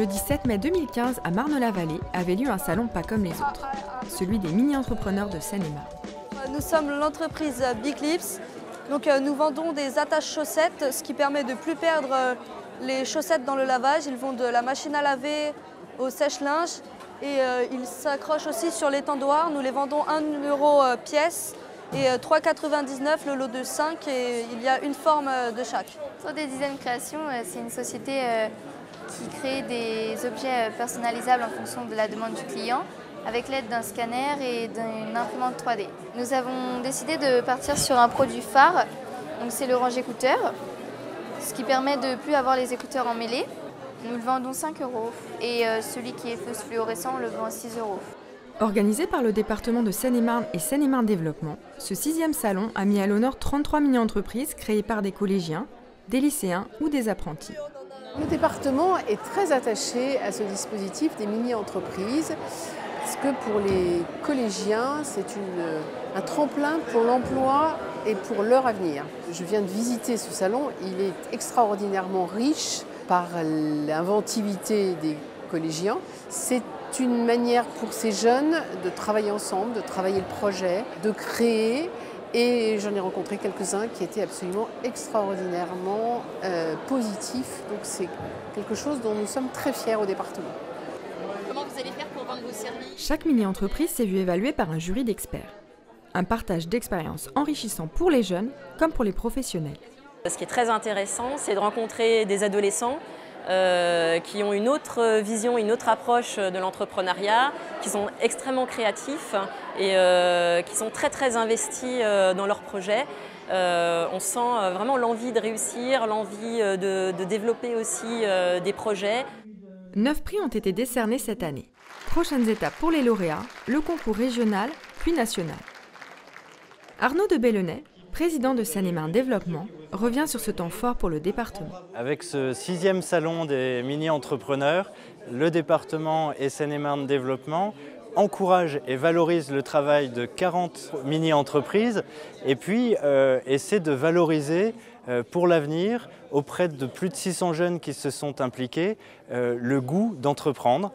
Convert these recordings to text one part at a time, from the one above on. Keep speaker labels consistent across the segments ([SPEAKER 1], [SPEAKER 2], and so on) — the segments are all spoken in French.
[SPEAKER 1] jeudi 7 mai 2015, à Marne-la-Vallée, avait lieu un salon pas comme les autres, celui des mini-entrepreneurs de Seine-et-Marne.
[SPEAKER 2] Nous sommes l'entreprise Big Lips. Donc, euh, nous vendons des attaches chaussettes, ce qui permet de ne plus perdre euh, les chaussettes dans le lavage. Ils vont de la machine à laver au sèche-linge et euh, ils s'accrochent aussi sur l'étendoir. Nous les vendons 1 euro pièce et 3,99 le lot de 5 et il y a une forme de chaque.
[SPEAKER 3] Sur des dizaines créations, c'est une société qui crée des objets personnalisables en fonction de la demande du client avec l'aide d'un scanner et d'une imprimante 3D. Nous avons décidé de partir sur un produit phare, donc c'est le range écouteur, ce qui permet de ne plus avoir les écouteurs emmêlés. Nous le vendons 5 euros et euh, celui qui est phosphorescent le vend 6 euros.
[SPEAKER 1] Organisé par le département de Seine-et-Marne et Seine-et-Marne Développement, ce sixième salon a mis à l'honneur 33 mini-entreprises créées par des collégiens, des lycéens ou des apprentis.
[SPEAKER 4] Le département est très attaché à ce dispositif des mini-entreprises parce que pour les collégiens, c'est un tremplin pour l'emploi et pour leur avenir. Je viens de visiter ce salon, il est extraordinairement riche par l'inventivité des collégiens. Une manière pour ces jeunes de travailler ensemble, de travailler le projet, de créer. Et j'en ai rencontré quelques-uns qui étaient absolument extraordinairement euh, positifs. Donc c'est quelque chose dont nous sommes très fiers au département.
[SPEAKER 5] Comment vous allez faire pour vendre vos services?
[SPEAKER 1] Chaque mini-entreprise s'est vue évaluée par un jury d'experts. Un partage d'expériences enrichissant pour les jeunes comme pour les professionnels.
[SPEAKER 6] Ce qui est très intéressant, c'est de rencontrer des adolescents qui ont une autre vision, une autre approche de l'entrepreneuriat, qui sont extrêmement créatifs et euh, qui sont très très investis euh, dans leurs projets. on sent vraiment l'envie de réussir, l'envie de, de, développer aussi des projets.
[SPEAKER 1] Neuf prix ont été décernés cette année. Prochaines étapes pour les lauréats, le concours régional puis national. Arnaud de Bellenay, président de Seine-et-Marne Développement, revient sur ce temps fort pour le département.
[SPEAKER 7] Avec ce sixième salon des mini-entrepreneurs, le département et Seine-et-Marne Développement encourage et valorise le travail de 40 mini-entreprises et puis euh, essaie de valoriser pour l'avenir auprès de plus de 600 jeunes qui se sont impliqués euh, le goût d'entreprendre,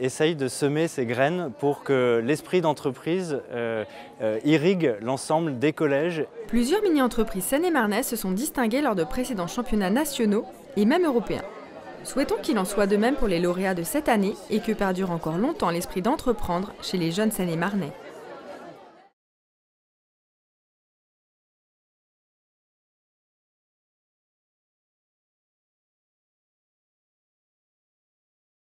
[SPEAKER 7] essaye de semer ces graines pour que l'esprit d'entreprise irrigue l'ensemble des collèges.
[SPEAKER 1] Plusieurs mini-entreprises seine-et-marnaises se sont distinguées lors de précédents championnats nationaux et même européens. Souhaitons qu'il en soit de même pour les lauréats de cette année et que perdure encore longtemps l'esprit d'entreprendre chez les jeunes seine et marnais.